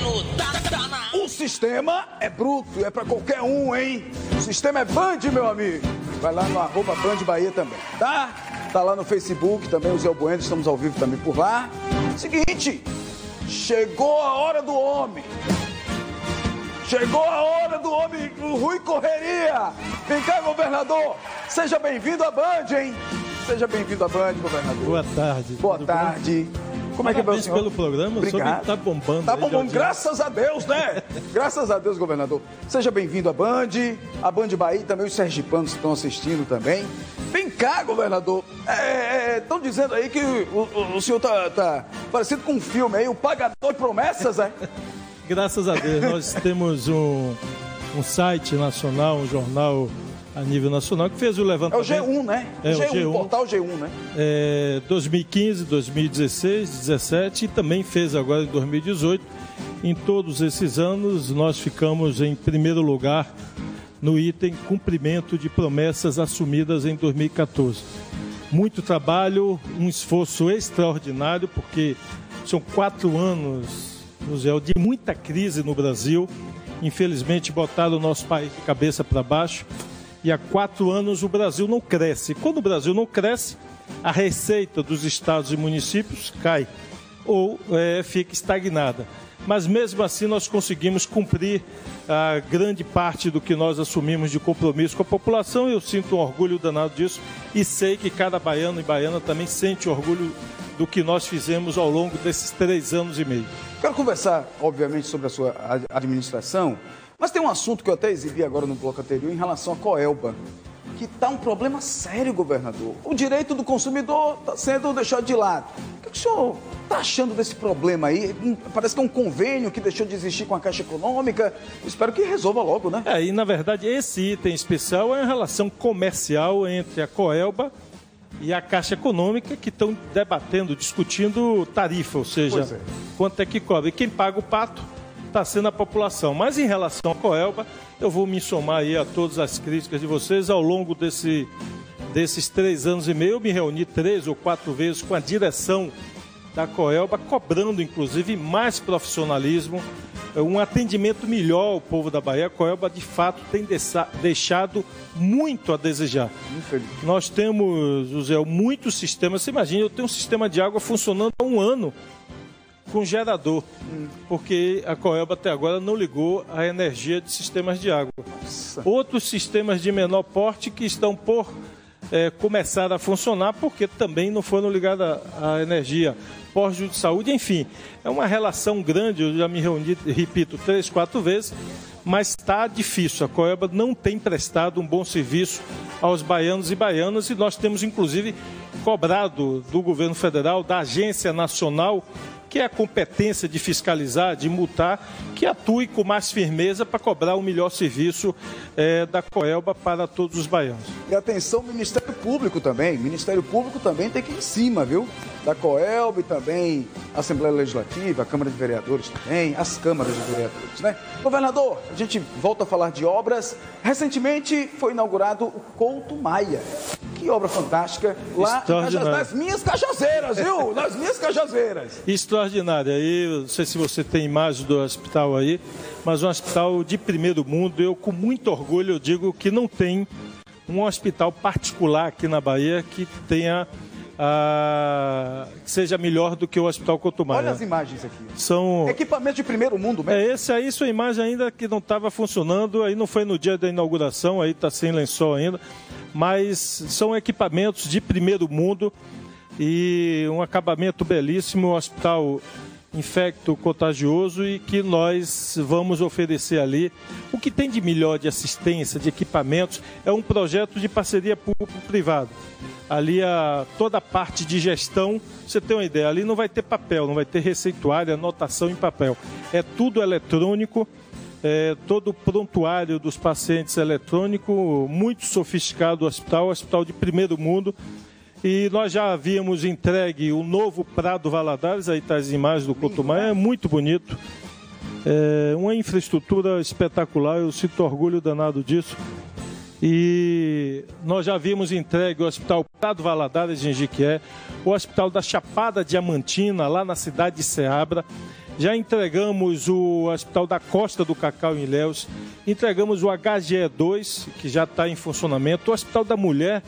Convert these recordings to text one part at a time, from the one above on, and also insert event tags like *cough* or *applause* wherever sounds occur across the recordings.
menino, tá, tá na... O sistema é bruto, é pra qualquer um, hein? O sistema é Band, meu amigo. Vai lá no arroba Band Bahia também, tá? Tá lá no Facebook também, o Zé Bueno, estamos ao vivo também por lá. Seguinte, chegou a hora do homem. Chegou a hora do homem, o Rui Correria. Vem cá, governador. Seja bem-vindo à Band, hein? Seja bem-vindo à Band, governador. Boa tarde. Boa tarde. Como é que o Parabéns senhor? pelo programa, Obrigado. Tá bombando. Tá aí de bombando, graças a Deus, né? *laughs* graças a Deus, governador. Seja bem-vindo à Band, a Band Bahia, também os sergipanos estão assistindo também. Vem cá, governador. Estão dizendo aí que o, o- o senhor tá, tá parecido com um filme aí, o Pagador de Promessas, é? Graças a Deus, nós temos um, um site nacional, um jornal a nível nacional que fez o É o levantamento. G1, né? É, o G1, G1. portal G1, né? é, 2015, 2016, 2017 e também fez agora em 2018. Em todos esses anos, nós ficamos em primeiro lugar no item cumprimento de promessas assumidas em 2014. Muito trabalho, um esforço extraordinário, porque são quatro anos, José, de muita crise no Brasil. Infelizmente, botaram o nosso país de cabeça para baixo. E há quatro anos o Brasil não cresce. Quando o Brasil não cresce, a receita dos estados e municípios cai ou eh, fica estagnada. Mas mesmo assim nós conseguimos cumprir a grande parte do que nós assumimos de compromisso com a população. Eu sinto um orgulho danado disso e sei que cada baiano e baiana também sente orgulho do que nós fizemos ao longo desses três anos e meio. Quero conversar, obviamente, sobre a sua ad- administração, mas tem um assunto que eu até exibi agora no bloco anterior em relação à Coelba, que está um problema sério, governador. O direito do consumidor está sendo deixado de lado. O que, que o senhor está achando desse problema aí? Hum, Parece que é um convênio que deixou de existir com a Caixa Econômica. Espero que resolva logo, né? É, e na verdade esse item especial é a relação comercial entre a Coelba e a Caixa Econômica que estão debatendo, discutindo tarifa, ou seja, é. quanto é que cobra. E quem paga o pato está sendo a população. Mas em relação à Coelba, eu vou me somar aí a todas as críticas de vocês ao longo desse, desses três anos e meio. Eu me reuni três ou quatro vezes com a direção da Coelba, cobrando inclusive mais profissionalismo, eh, um atendimento melhor ao povo da Bahia. A Coelba, de fato, tem deixado muito a desejar. Nós temos, José, muitos sistemas. Você imagina, eu tenho um sistema de água funcionando há um ano com gerador, porque a Coelba até agora não ligou a energia de sistemas de água. Outros sistemas de menor porte que estão por eh, começar a funcionar porque também não foram ligados à energia. Postos de saúde, enfim, é uma relação grande. Eu já me reuni, repito, três, quatro vezes, mas está difícil. A Coelba não tem prestado um bom serviço aos baianos e baianas e nós temos, inclusive, cobrado do governo federal, da Agência Nacional que é a competência de fiscalizar, de multar, que atue com mais firmeza para cobrar o melhor serviço eh, da Coelba para todos os baianos. E atenção, Ministério Público também. Ministério Público também tem que ir em cima, viu? Da Coelb e também a Assembleia Legislativa, a Câmara de Vereadores também, as câmaras de vereadores, né? Governador, a gente volta a falar de obras. Recentemente foi inaugurado o Couto Maia. Que obra fantástica. Lá. Cajaz- nas minhas cajazeiras, viu? Nas minhas cajazeiras. Extraordinário. Aí, não sei se você tem imagem do hospital aí, mas um hospital de primeiro mundo. Eu, com muito orgulho, eu digo que não tem um hospital particular aqui na Bahia que tenha ah, que seja melhor do que o Hospital Cotumaia. Olha as imagens aqui. São Equipamento de primeiro mundo mesmo. É, esse aí, sua imagem ainda que não estava funcionando, aí não foi no dia da inauguração, aí está sem lençol ainda, mas são equipamentos de primeiro mundo e um acabamento belíssimo, um hospital infecto contagioso e que nós vamos oferecer ali. O que tem de melhor de assistência, de equipamentos, é um projeto de parceria público-privada. Ali a, toda a parte de gestão, você tem uma ideia, ali não vai ter papel, não vai ter receituário, anotação em papel. É tudo eletrônico, é, todo o prontuário dos pacientes eletrônico, muito sofisticado o hospital, hospital de primeiro mundo. E nós já havíamos entregue o novo Prado Valadares, aí está as imagens do Cotumã, é muito bonito. É uma infraestrutura espetacular, eu sinto orgulho danado disso. E nós já havíamos entregue o Hospital Prado Valadares em Jiquié, o Hospital da Chapada Diamantina, lá na cidade de Ceabra, Já entregamos o Hospital da Costa do Cacau em Ilhéus, entregamos o HGE2, que já está em funcionamento, o Hospital da Mulher,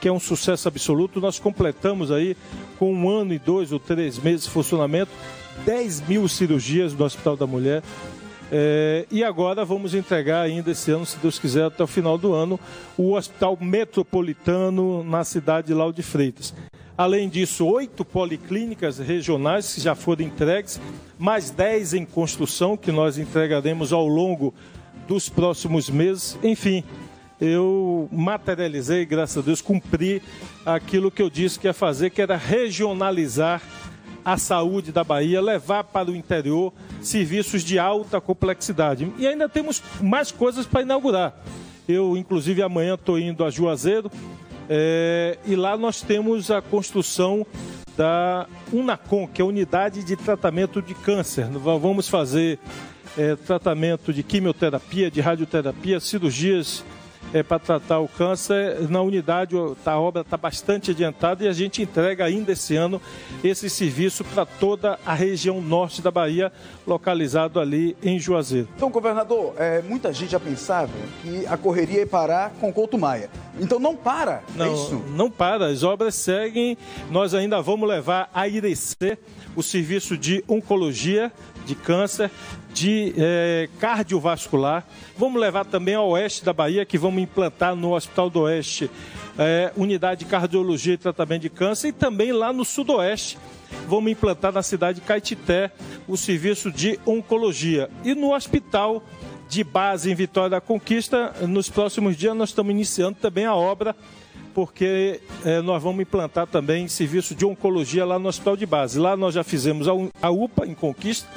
que é um sucesso absoluto. Nós completamos aí com um ano e dois ou três meses de funcionamento, 10 mil cirurgias no Hospital da Mulher. É, e agora vamos entregar ainda esse ano, se Deus quiser, até o final do ano, o Hospital Metropolitano na cidade de Lauro de Freitas. Além disso, oito policlínicas regionais que já foram entregues, mais dez em construção que nós entregaremos ao longo dos próximos meses. Enfim, eu materializei, graças a Deus, cumpri aquilo que eu disse que ia fazer, que era regionalizar a saúde da Bahia, levar para o interior serviços de alta complexidade. E ainda temos mais coisas para inaugurar. Eu, inclusive, amanhã estou indo a Juazeiro é, e lá nós temos a construção da UNACOM, que é a Unidade de Tratamento de Câncer. Vamos fazer é, tratamento de quimioterapia, de radioterapia, cirurgias é, para tratar o câncer. Na unidade, a obra está bastante adiantada e a gente entrega ainda esse ano esse serviço para toda a região norte da Bahia, localizado ali em Juazeiro. Então, governador, é, muita gente já pensava que a correria ia parar com Couto Maia. Então não para, é não, é isso? Não para, as obras seguem. Nós ainda vamos levar a IRC, o serviço de oncologia de câncer, de é, cardiovascular. Vamos levar também ao oeste da Bahia, que vamos implantar no Hospital do Oeste, é, unidade de cardiologia e tratamento de câncer, e também lá no sudoeste. Vamos implantar na cidade de Caetité o serviço de oncologia. E no hospital de base em Vitória da Conquista, nos próximos dias nós estamos iniciando também a obra porque é, nós vamos implantar também serviço de oncologia lá no hospital de base. Lá nós já fizemos a UPA em Conquista,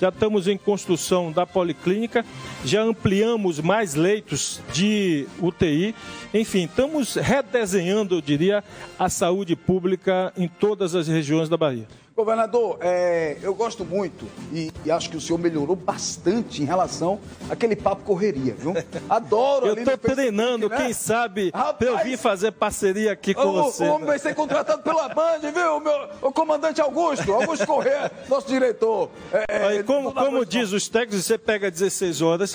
já estamos em construção da policlínica, já ampliamos mais leitos de UTI. Enfim, estamos redesenhando, eu diria, a saúde pública em todas as regiões da Bahia. Governador, é, eu gosto muito e, e, acho que o senhor melhorou bastante em relação àquele papo correria, viu? *laughs* Adoro Eu estou treinando, né? quem sabe Rapaz, eu vim fazer parceria aqui com o, você. O homem vai ser contratado pela Band, viu? O, meu, o comandante Augusto, Augusto Corrêa, nosso diretor. É, aí, como, como diz os técnicos, você pega 16 horas,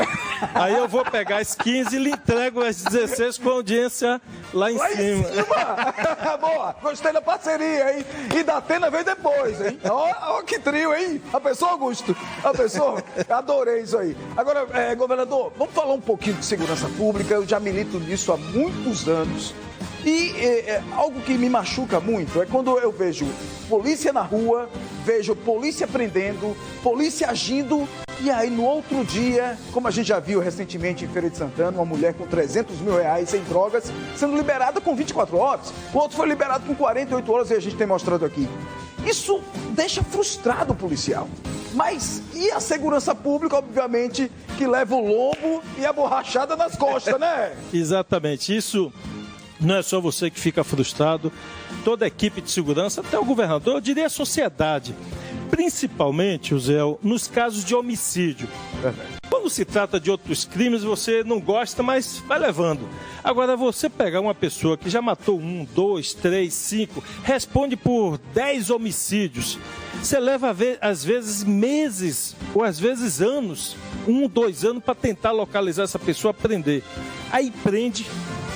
aí eu vou pegar as 15 e lhe entrego as 16 com audiência lá em lá cima. Em cima. *laughs* Boa, gostei da parceria, hein? E da Atena veio depois coisa, hein? Ó, ó, que trio, hein? A pessoa, Augusto? A pessoa? Adorei isso aí. Agora, é, governador, vamos falar um pouquinho de segurança pública. Eu já milito nisso há muitos anos. E é, é, algo que me machuca muito é quando eu vejo polícia na rua, vejo polícia prendendo, polícia agindo, e aí no outro dia, como a gente já viu recentemente em Feira de Santana, uma mulher com 300 mil reais em drogas sendo liberada com 24 horas, o outro foi liberado com 48 horas e a gente tem mostrado aqui. Isso deixa frustrado o policial. Mas e a segurança pública, obviamente, que leva o lombo e a borrachada nas costas, né? *laughs* Exatamente. Isso não é só você que fica frustrado, toda a equipe de segurança, até o governador, eu diria a sociedade. Principalmente, Zé, nos casos de homicídio. Verdade. Quando se trata de outros crimes, você não gosta, mas vai levando. Agora, você pegar uma pessoa que já matou um, dois, três, cinco, responde por dez homicídios, você leva, às vezes, meses ou às vezes anos, um, dois anos, para tentar localizar essa pessoa, prender. Aí prende,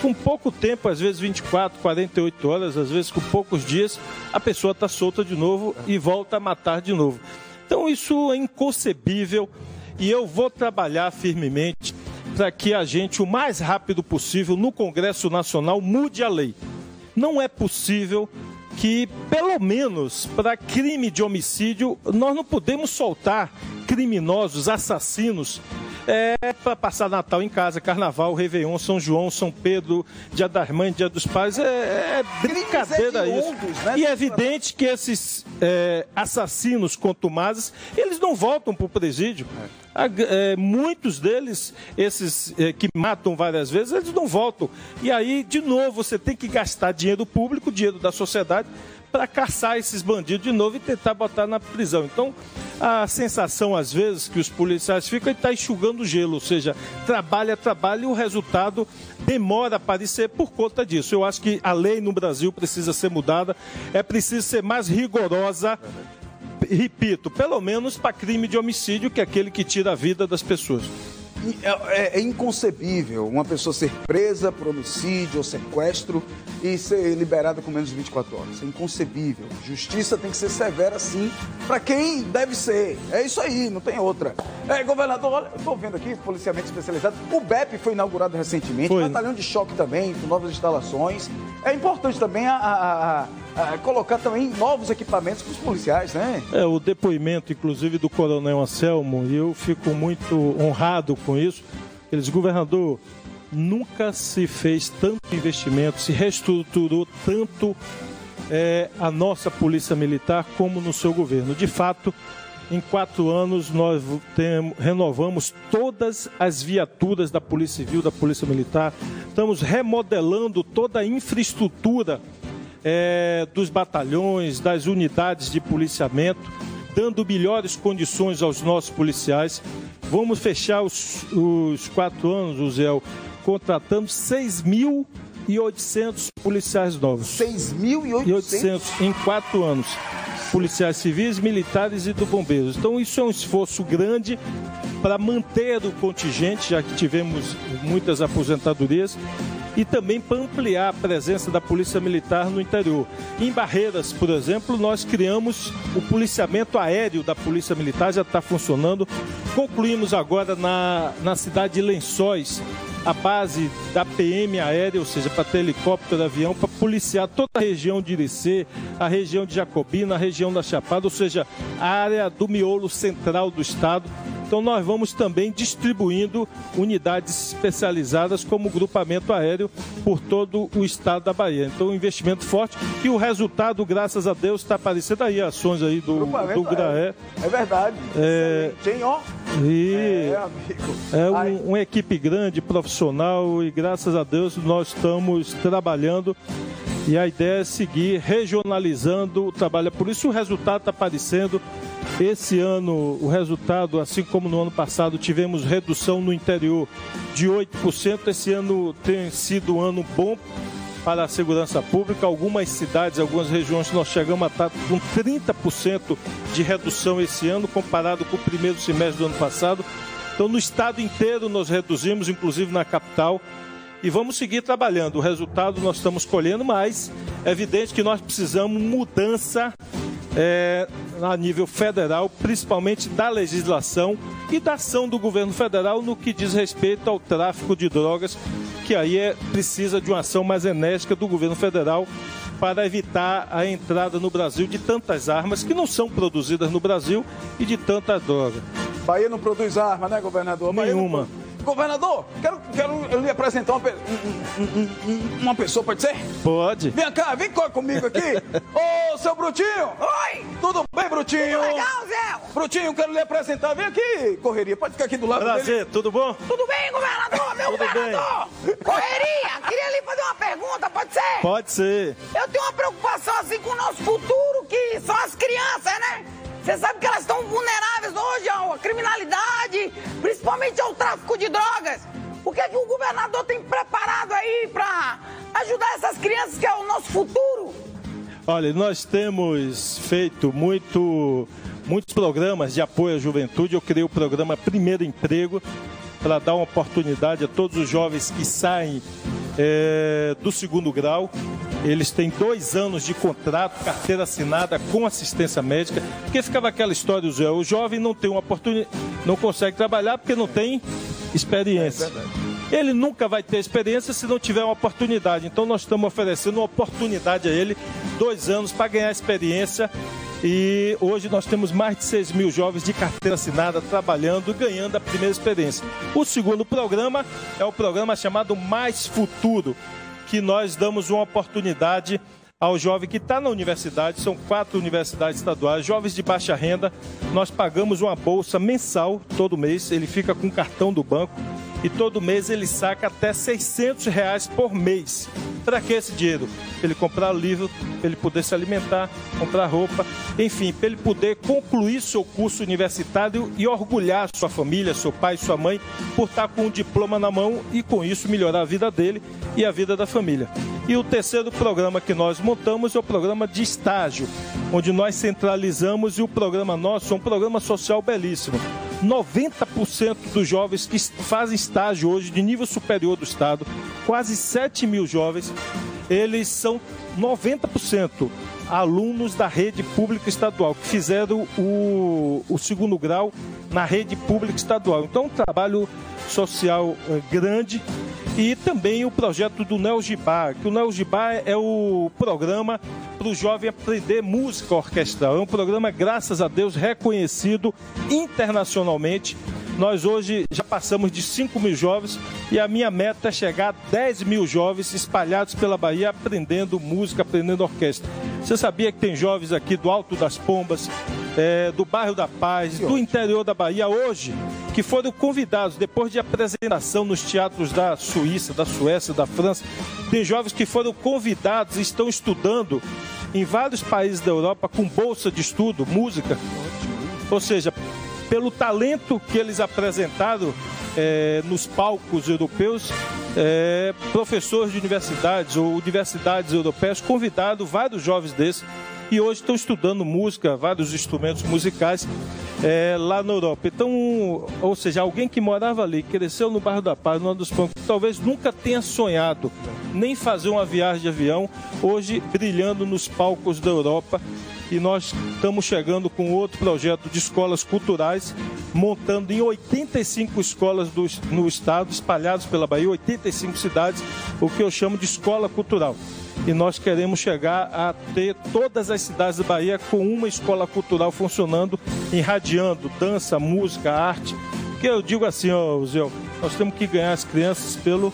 com pouco tempo, às vezes 24, 48 horas, às vezes com poucos dias, a pessoa está solta de novo e volta a matar de novo. Então isso é inconcebível e eu vou trabalhar firmemente para que a gente, o mais rápido possível, no Congresso Nacional, mude a lei. Não é possível que, pelo menos para crime de homicídio, nós não podemos soltar criminosos, assassinos, é, para passar Natal em casa, Carnaval, Réveillon, São João, São Pedro, Dia das Mães, Dia dos Pais. É, é brincadeira isso. Né? E é evidente que esses é, assassinos contumazes, eles não voltam para o presídio. É, muitos deles, esses é, que matam várias vezes, eles não voltam. E aí, de novo, você tem que gastar dinheiro público, dinheiro da sociedade, para caçar esses bandidos de novo e tentar botar na prisão. Então, a sensação, às vezes, que os policiais ficam é estar tá enxugando gelo, ou seja, trabalha, trabalha e o resultado demora a aparecer por conta disso. Eu acho que a lei no Brasil precisa ser mudada, é preciso ser mais rigorosa repito, pelo menos para crime de homicídio, que é aquele que tira a vida das pessoas. É, é, é, inconcebível uma pessoa ser presa por homicídio ou sequestro e ser liberada com menos de 24 horas. É inconcebível. Justiça tem que ser severa, sim, para quem deve ser. É isso aí, não tem outra. É, governador, olha, eu estou vendo aqui, policiamento especializado. O BEP foi inaugurado recentemente, foi. batalhão de choque também, com novas instalações. É importante também a, a, a colocar também novos equipamentos para os policiais, né? É, o depoimento, inclusive, do coronel Anselmo, e eu fico muito honrado com isso. Eles, governador, nunca se fez tanto investimento, se reestruturou tanto é, a nossa polícia militar como no seu governo. De fato, em quatro anos nós tem, renovamos todas as viaturas da Polícia Civil, da Polícia Militar, estamos remodelando toda a infraestrutura é, dos batalhões, das unidades de policiamento, dando melhores condições aos nossos policiais. Vamos fechar os, os quatro anos, Zé, contratando 6.800 policiais novos. 6.800 em quatro anos. Policiais civis, militares e do bombeiros. Então isso é um esforço grande para manter o contingente, já que tivemos muitas aposentadorias, e também para ampliar a presença da Polícia Militar no interior. Em Barreiras, por exemplo, nós criamos o policiamento aéreo da Polícia Militar, já está funcionando. Concluímos agora na, na cidade de Lençóis a base da PM aérea, ou seja, para ter helicóptero, avião, para policiar toda a região de Irecê, a região de Jacobina, a região da Chapada, ou seja, a área do miolo central do estado então nós vamos também distribuindo unidades especializadas como grupamento aéreo por todo o estado da Bahia. Então um investimento forte e o resultado, graças a Deus, está aparecendo aí ações aí do, do GRAE. É, é verdade. É, Tem, ó. E é, é um, uma equipe grande, profissional e graças a Deus nós estamos trabalhando e a ideia é seguir regionalizando o trabalho. Por isso o resultado está aparecendo. Esse ano, o resultado, assim como no ano passado, tivemos redução no interior de 8%. Esse ano tem sido um ano bom para a segurança pública. Algumas cidades, algumas regiões, nós chegamos a estar com 30% de redução esse ano, comparado com o primeiro semestre do ano passado. Então, no estado inteiro, nós reduzimos, inclusive na capital e vamos seguir trabalhando. O resultado nós estamos colhendo, mas é evidente que nós precisamos mudança é, a nível federal, principalmente da legislação e da ação do governo federal no que diz respeito ao tráfico de drogas, que aí é, precisa de uma ação mais enérgica do governo federal para evitar a entrada no Brasil de tantas armas que não são produzidas no Brasil e de tanta droga. Bahia não produz arma, né, governador? Nenhuma. Governador, quero, quero lhe apresentar uma, uma pessoa, pode ser? Pode. Vem cá, vem comigo aqui. *laughs* Ô, seu Brutinho. Oi. Tudo bem, Brutinho? Tudo legal, Zé. Brutinho, quero lhe apresentar. Vem aqui, correria. Pode ficar aqui do lado Prazer, dele. tudo bom? Tudo bem, governador, meu tudo governador. Bem. Correria, queria lhe fazer uma pergunta, pode ser? Pode ser. Eu tenho uma preocupação assim com o nosso futuro, que são as crianças, né? Você sabe que elas estão vulneráveis hoje à criminalidade, principalmente ao tráfico de drogas. O que é que o governador tem preparado aí para ajudar essas crianças que é o nosso futuro? Olha, nós temos feito muito, muitos programas de apoio à juventude. Eu criei o programa Primeiro Emprego para dar uma oportunidade a todos os jovens que saem é, do segundo grau eles têm dois anos de contrato, carteira assinada com assistência médica, porque ficava aquela história, Zé, o jovem não tem uma oportunidade, não consegue trabalhar porque não tem experiência. É ele nunca vai ter experiência se não tiver uma oportunidade. Então nós estamos oferecendo uma oportunidade a ele, dois anos para ganhar experiência. E hoje nós temos mais de 6 mil jovens de carteira assinada trabalhando ganhando a primeira experiência. O segundo programa é o programa chamado Mais Futuro que nós damos uma oportunidade ao jovem que está na universidade, são quatro universidades estaduais, jovens de baixa renda, nós pagamos uma bolsa mensal todo mês, ele fica com cartão do banco e todo mês ele saca até 600 reais por mês. Para que esse dinheiro? Ele comprar livro, ele poder se alimentar, comprar roupa, enfim, para ele poder concluir seu curso universitário e orgulhar sua família, seu pai, sua mãe, por estar com um diploma na mão e com isso melhorar a vida dele e a vida da família. E o terceiro programa que nós montamos é o programa de estágio, onde nós centralizamos e o programa nosso é um programa social belíssimo. 90% dos jovens que fazem estágio hoje de nível superior do Estado, quase 7 mil jovens, eles são 90% alunos da rede pública estadual, que fizeram o, o segundo grau na rede pública estadual. Então, um trabalho social eh, grande e também o projeto do Neo Gibá, que o Neo Gibá é o programa para o jovem aprender música orquestral. É um programa, graças a Deus, reconhecido internacionalmente. Nós hoje já passamos de 5 mil jovens e a minha meta é chegar a 10 mil jovens espalhados pela Bahia aprendendo música, aprendendo orquestra. Você sabia que tem jovens aqui do Alto das Pombas, é, do bairro da Paz, do interior da Bahia hoje, que foram convidados depois de apresentação nos teatros da Suíça, da Suécia, da França. Tem jovens que foram convidados e estão estudando em vários países da Europa com bolsa de estudo, música. Ou seja, pelo talento que eles apresentaram é, nos palcos europeus, é, professores de universidades ou universidades europeias convidaram vários jovens desses e hoje estão estudando música, vários instrumentos musicais é, lá na Europa. Então, ou seja, alguém que morava ali, cresceu no bairro da Paz, num dos pontos, talvez nunca tenha sonhado nem fazer uma viagem de avião, hoje brilhando nos palcos da Europa. E nós estamos chegando com outro projeto de escolas culturais, montando em 85 escolas do, no estado, espalhados pela Bahia, 85 cidades, o que eu chamo de escola cultural e nós queremos chegar a ter todas as cidades da Bahia com uma escola cultural funcionando, irradiando dança, música, arte. Que eu digo assim, ó, Zé, nós temos que ganhar as crianças pelo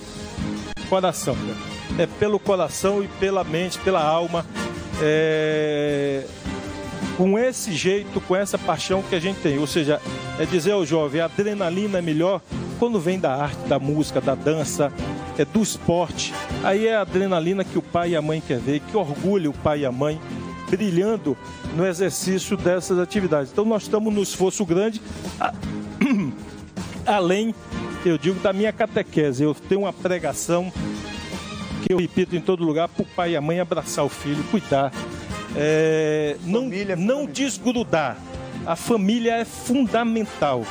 coração. Né? É pelo coração e pela mente, pela alma. É... Com esse jeito, com essa paixão que a gente tem. Ou seja, é dizer ao jovem, a adrenalina é melhor quando vem da arte, da música, da dança, é do esporte. Aí é a adrenalina que o pai e a mãe quer ver, que orgulha o pai e a mãe brilhando no exercício dessas atividades. Então nós estamos no esforço grande, *clears throat* além, eu digo, da minha catequese. Eu tenho uma pregação que eu repito em todo lugar para o pai e a mãe abraçar o filho, cuidar, é, não, é não desgrudar. A família é fundamental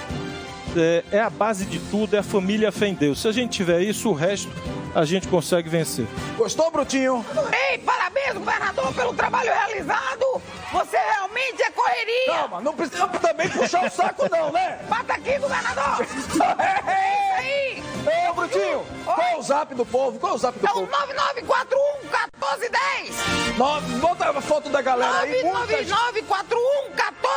é, é a base de tudo, é a família, a fé em Deus. Se a gente tiver isso, o resto a gente consegue vencer. Gostou, Brutinho? Ei, parabéns, governador, pelo trabalho realizado. Você realmente é correria. Calma, não precisa também puxar o saco, não, né? Bata aqui, governador. *laughs* é isso aí. Ei, Brutinho, Oi? qual é o zap do povo? Qual é o zap do é povo? É o 9941 1410. No, bota a foto da galera aí. 99941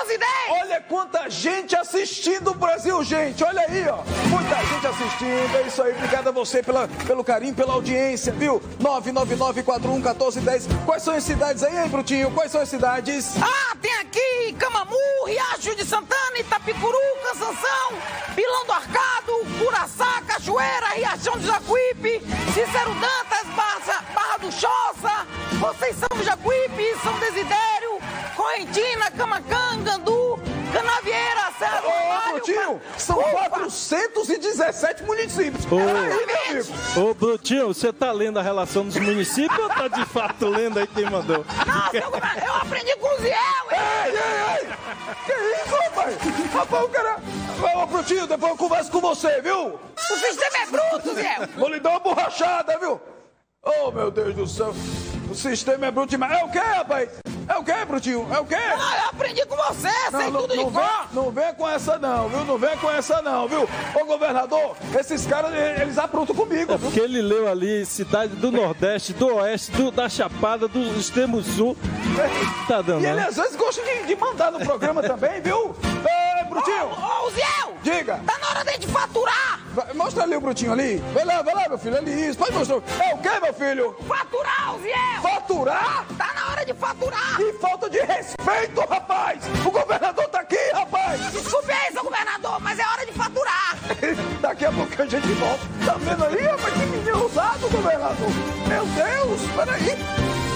1410. Olha quanta gente assistindo o Brasil, gente. Olha aí, ó. Muita gente assistindo. É isso aí. Obrigado a você pela, pelo carinho, pela audiência, viu? 99941 1410. Quais são as cidades aí, hein, Brutinho? Quais são as cidades? Ah, tem aqui Camamu, Riacho de Santana, Itapicuru, Cansanção, Pilão do Arcado, Curaçá, Cachoeira, Riachão de Jacuípe, Cícero Dantas, Barra, Barra do Choça, vocês são Jacuípe, São Desidério, Correntina, Camacanga, Gandu, Canavieira, Serra do Ô, Brutinho, são Opa. 417 municípios. Ô, ô, Brutinho, você tá lendo a relação dos municípios ou tá de fato lendo aí quem mandou? Não, seu eu aprendi com o Ziel, hein? Ei, ei, ei! Que isso, rapaz? Rapaz, o cara... Ô, Brutinho, depois eu converso com você, viu? O sistema é bruto, Ziel. Vou lhe dar uma borrachada, viu? Oh, meu Deus do céu. O sistema é bruto demais. É o quê, rapaz? É o quê, Brutinho? É o quê? Ah, eu aprendi com você, não, sei não, tudo não de vem, Não vem com essa não, viu? Não vem com essa não, viu? Ô, governador, esses caras, eles aprontam comigo, é porque ele leu ali cidade do Nordeste, do Oeste, do, da Chapada, do Extremo Sul. Tá dando, E ele né? às vezes gosta de, de mandar no programa também, viu? Ei, Brutinho! Ô, ô, Ziel! Diga! Tá na hora de gente faturar! Mostra ali o Brutinho ali. Vai lá, vai lá, meu filho. Ali, isso. Pode mostrar. É o quê, meu filho? Faturar, Ziel! Faturar? Tá na hora de faturar! E falta de respeito, rapaz! O governador tá aqui, rapaz! Desculpe aí, seu governador, mas é hora de faturar! *laughs* Daqui a pouco a gente volta. Tá vendo ali, rapaz? Que menino usado, governador. Meu Deus, peraí.